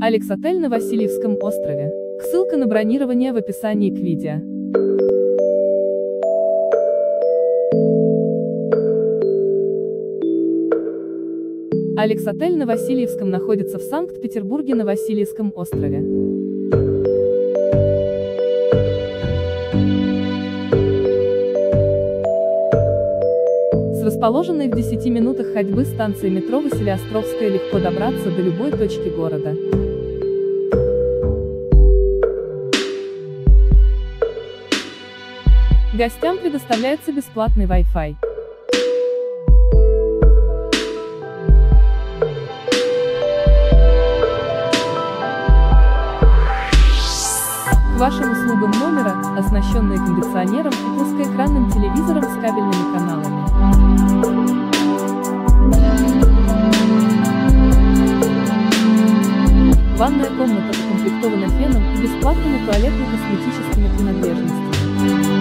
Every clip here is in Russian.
Алекс Отель на Васильевском острове. Ссылка на бронирование в описании к видео. Алекс Отель на Васильевском находится в Санкт-Петербурге на Васильевском острове. С расположенной в 10 минутах ходьбы станции метро Василиостровская легко добраться до любой точки города. Гостям предоставляется бесплатный Wi-Fi. К вашим услугам номера, оснащенные кондиционером и плоскоэкранным телевизором с кабельными каналами. Ванная комната укомплектована феном и бесплатными туалетно-косметическими принадлежностями.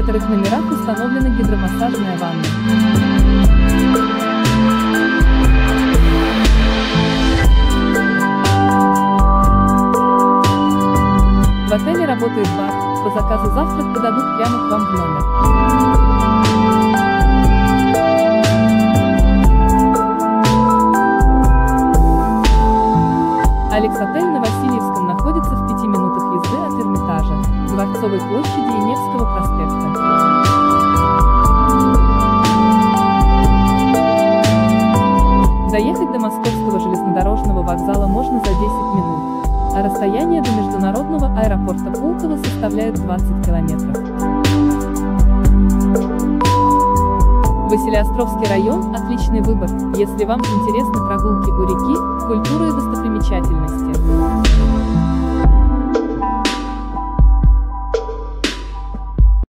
Некоторых номерах установлена гидромассажная ванна. В отеле работает бар, по заказу завтрак подадут прямо к вам в номер. Алекс Отель на Васильевском находится в пяти минутах Дворцовой площади и Невского проспекта. Доехать до Московского железнодорожного вокзала можно за 10 минут, а расстояние до международного аэропорта Пулково составляет 20 километров. Василиостровский район – отличный выбор, если вам интересны прогулки у реки, культура и достопримечательности.